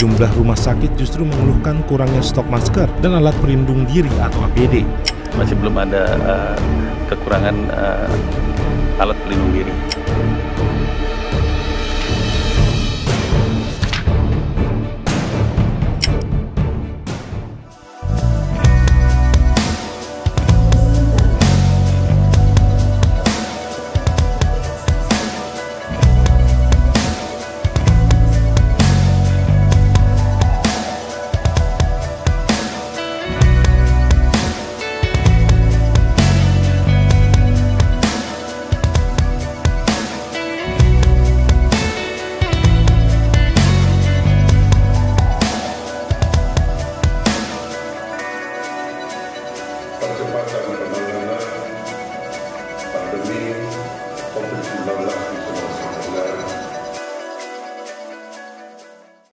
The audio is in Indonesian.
Sejumlah rumah sakit justru mengeluhkan kurangnya stok masker dan alat pelindung diri atau APD. Masih belum ada uh, kekurangan uh, alat pelindung diri. Percepatan penanganan pandemi